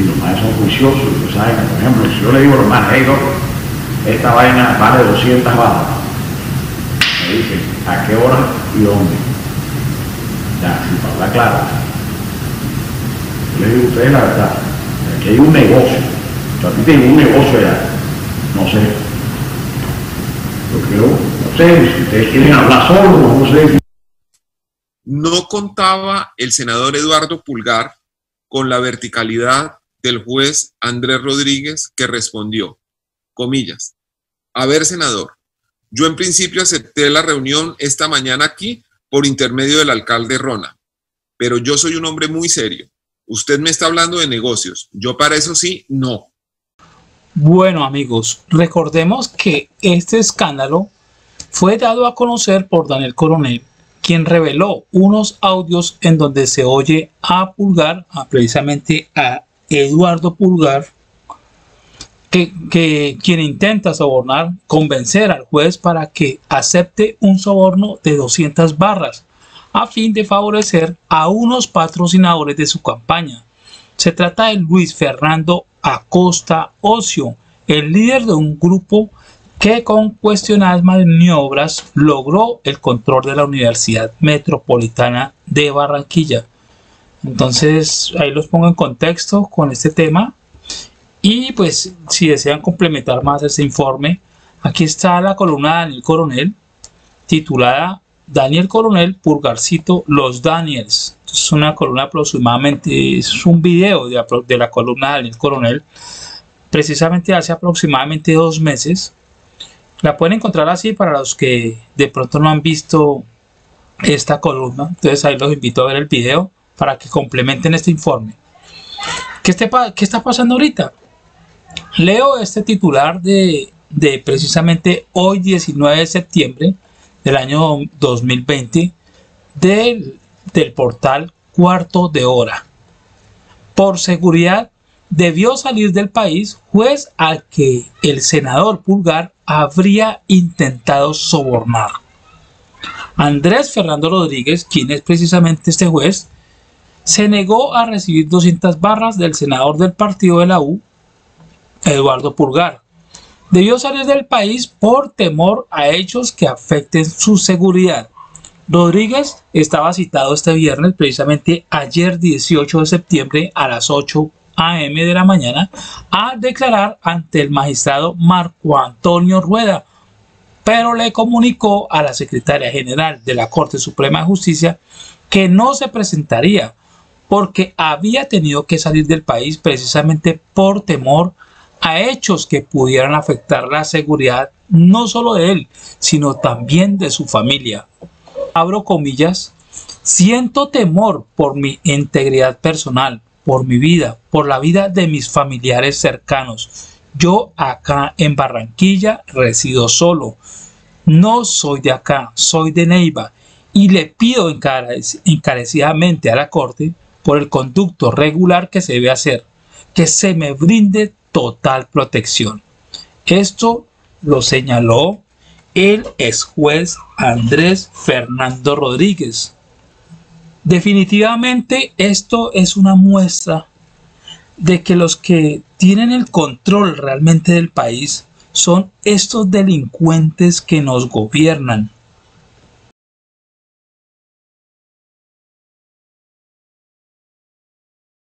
y los más son juiciosos, saben, por ejemplo, si yo le digo a los más, hey, esta vaina vale 200 balas, me dicen, ¿a qué hora y dónde? Ya, si para hablar claro. Yo le digo a ustedes la verdad, aquí hay un negocio, a ti tienes un negocio ya, no sé. Yo creo, no sé, si ustedes quieren hablar solos, no sé. No contaba el senador Eduardo Pulgar con la verticalidad del juez Andrés Rodríguez que respondió, comillas, a ver senador, yo en principio acepté la reunión esta mañana aquí por intermedio del alcalde Rona, pero yo soy un hombre muy serio. Usted me está hablando de negocios, yo para eso sí, no. Bueno amigos, recordemos que este escándalo fue dado a conocer por Daniel Coronel, quien reveló unos audios en donde se oye a Pulgar, a precisamente a Eduardo Pulgar, que, quien intenta sobornar, convencer al juez para que acepte un soborno de 200 barras a fin de favorecer a unos patrocinadores de su campaña. Se trata de Luis Fernando Acosta Ocio, el líder de un grupo que con cuestionadas maniobras logró el control de la Universidad Metropolitana de Barranquilla. Entonces ahí los pongo en contexto con este tema y pues si desean complementar más este informe, aquí está la columna de Daniel Coronel titulada Daniel Coronel Purgarcito Los Daniels. Es una columna aproximadamente, es un video de, la columna de Daniel Coronel, precisamente hace aproximadamente dos meses. La pueden encontrar así para los que de pronto no han visto esta columna. Entonces ahí los invito a ver el video para que complementen este informe. ¿Qué, está pasando ahorita? Leo este titular de, precisamente hoy 19 de septiembre del año 2020 del, del portal Cuarto de Hora. Por seguridad debió salir del país juez al que el senador Pulgar habría intentado sobornar. Andrés Fernando Rodríguez, quien es precisamente este juez, se negó a recibir 200 barras del senador del partido de la U, Eduardo Pulgar. Debió salir del país por temor a hechos que afecten su seguridad. Rodríguez estaba citado este viernes, precisamente ayer 18 de septiembre a las 8 a.m. de la mañana, a declarar ante el magistrado Marco Antonio Rueda, pero le comunicó a la secretaria general de la Corte Suprema de Justicia que no se presentaría porque había tenido que salir del país precisamente por temor a hechos que pudieran afectar la seguridad no solo de él, sino también de su familia. Abro comillas, siento temor por mi integridad personal, por mi vida, por la vida de mis familiares cercanos. Yo acá en Barranquilla resido solo. No soy de acá, soy de Neiva y le pido encarecidamente a la Corte por el conducto regular que se debe hacer, que se me brinde total protección. Esto lo señaló el ex juez Andrés Fernando Rodríguez. Definitivamente esto es una muestra de que los que tienen el control realmente del país son estos delincuentes que nos gobiernan.